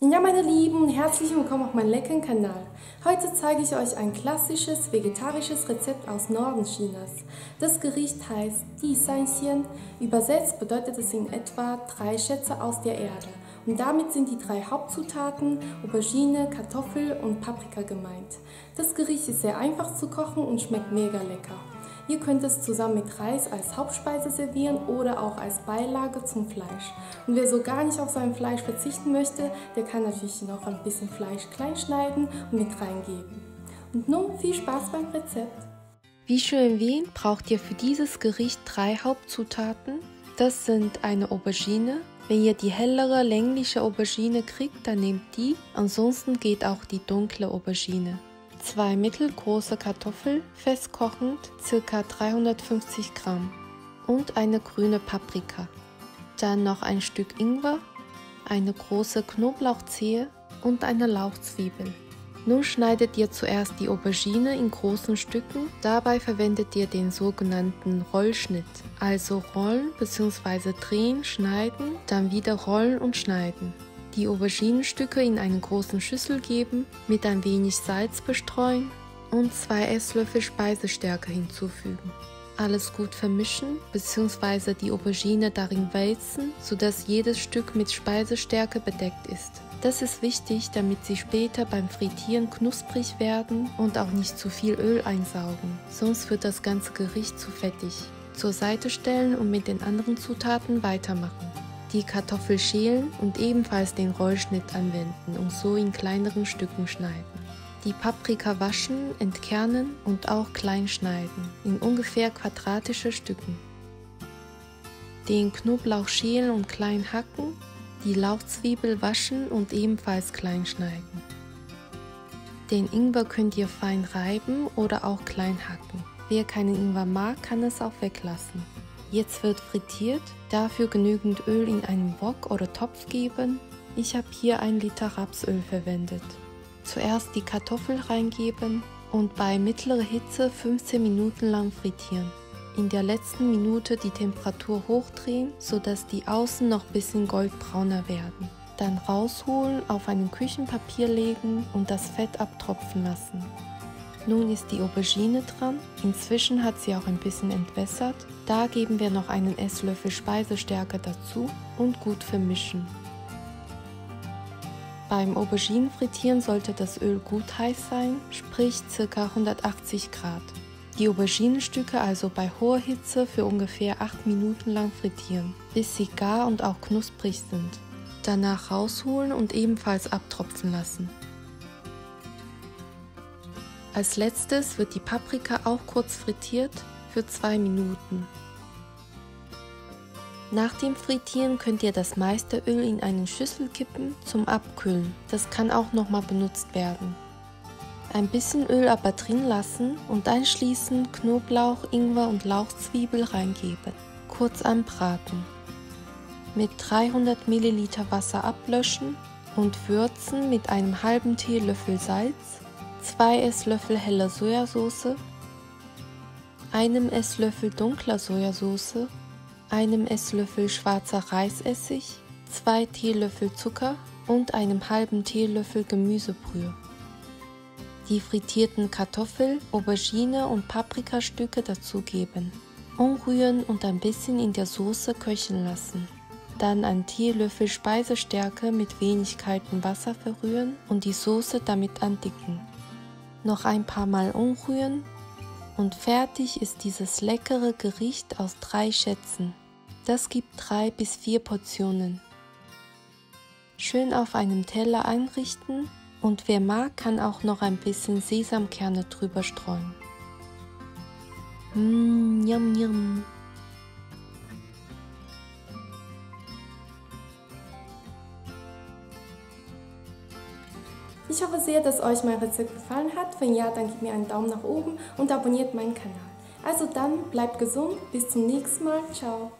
Ja, meine Lieben, herzlich willkommen auf meinem leckeren Kanal. Heute zeige ich euch ein klassisches vegetarisches Rezept aus Norden Chinas. Das Gericht heißt Di Sanxian. Übersetzt bedeutet es in etwa drei Schätze aus der Erde. Und damit sind die drei Hauptzutaten Aubergine, Kartoffel und Paprika gemeint. Das Gericht ist sehr einfach zu kochen und schmeckt mega lecker. Ihr könnt es zusammen mit Reis als Hauptspeise servieren oder auch als Beilage zum Fleisch. Und wer so gar nicht auf sein Fleisch verzichten möchte, der kann natürlich noch ein bisschen Fleisch klein schneiden und mit reingeben. Und nun viel Spaß beim Rezept! Wie schon erwähnt, braucht ihr für dieses Gericht drei Hauptzutaten. Das sind eine Aubergine. Wenn ihr die hellere, längliche Aubergine kriegt, dann nehmt die. Ansonsten geht auch die dunkle Aubergine zwei mittelgroße Kartoffeln, festkochend, ca. 350 Gramm und eine grüne Paprika. Dann noch ein Stück Ingwer, eine große Knoblauchzehe und eine Lauchzwiebel. Nun schneidet ihr zuerst die Aubergine in großen Stücken. Dabei verwendet ihr den sogenannten Rollschnitt, also rollen bzw. drehen, schneiden, dann wieder rollen und schneiden die Auberginenstücke in eine große Schüssel geben, mit ein wenig Salz bestreuen und zwei Esslöffel Speisestärke hinzufügen. Alles gut vermischen bzw. die Aubergine darin wälzen, sodass jedes Stück mit Speisestärke bedeckt ist. Das ist wichtig, damit sie später beim Frittieren knusprig werden und auch nicht zu viel Öl einsaugen, sonst wird das ganze Gericht zu fettig. Zur Seite stellen und mit den anderen Zutaten weitermachen die Kartoffel schälen und ebenfalls den Rollschnitt anwenden und so in kleineren Stücken schneiden. Die Paprika waschen, entkernen und auch klein schneiden, in ungefähr quadratische Stücken. Den Knoblauch schälen und klein hacken, die Lauchzwiebel waschen und ebenfalls klein schneiden. Den Ingwer könnt ihr fein reiben oder auch klein hacken. Wer keinen Ingwer mag, kann es auch weglassen. Jetzt wird frittiert, dafür genügend Öl in einen Wok oder Topf geben. Ich habe hier ein Liter Rapsöl verwendet. Zuerst die Kartoffel reingeben und bei mittlerer Hitze 15 Minuten lang frittieren. In der letzten Minute die Temperatur hochdrehen, sodass die Außen noch ein bisschen goldbrauner werden. Dann rausholen, auf einem Küchenpapier legen und das Fett abtropfen lassen. Nun ist die Aubergine dran. Inzwischen hat sie auch ein bisschen entwässert. Da geben wir noch einen Esslöffel Speisestärke dazu und gut vermischen. Beim Auberginenfrittieren sollte das Öl gut heiß sein, sprich ca. 180 Grad. Die Auberginenstücke also bei hoher Hitze für ungefähr 8 Minuten lang frittieren, bis sie gar und auch knusprig sind. Danach rausholen und ebenfalls abtropfen lassen. Als letztes wird die Paprika auch kurz frittiert für 2 Minuten. Nach dem Frittieren könnt ihr das meiste Öl in eine Schüssel kippen zum Abkühlen. Das kann auch nochmal benutzt werden. Ein bisschen Öl aber drin lassen und anschließend Knoblauch, Ingwer und Lauchzwiebel reingeben. Kurz anbraten. Mit 300 ml Wasser ablöschen und würzen mit einem halben Teelöffel Salz, 2 Esslöffel heller Sojasauce, einem Esslöffel dunkler Sojasauce, einem Esslöffel schwarzer Reisessig, 2 Teelöffel Zucker und einem halben Teelöffel Gemüsebrühe. Die frittierten Kartoffel, Aubergine und Paprikastücke dazugeben. Umrühren und ein bisschen in der Soße köcheln lassen. Dann ein Teelöffel Speisestärke mit wenig kaltem Wasser verrühren und die Soße damit andicken noch ein paar Mal umrühren und fertig ist dieses leckere Gericht aus drei Schätzen. Das gibt drei bis vier Portionen. Schön auf einem Teller einrichten und wer mag, kann auch noch ein bisschen Sesamkerne drüber streuen. Mmm, yum, yum. Ich hoffe sehr, dass euch mein Rezept gefallen hat. Wenn ja, dann gebt mir einen Daumen nach oben und abonniert meinen Kanal. Also dann, bleibt gesund, bis zum nächsten Mal, ciao.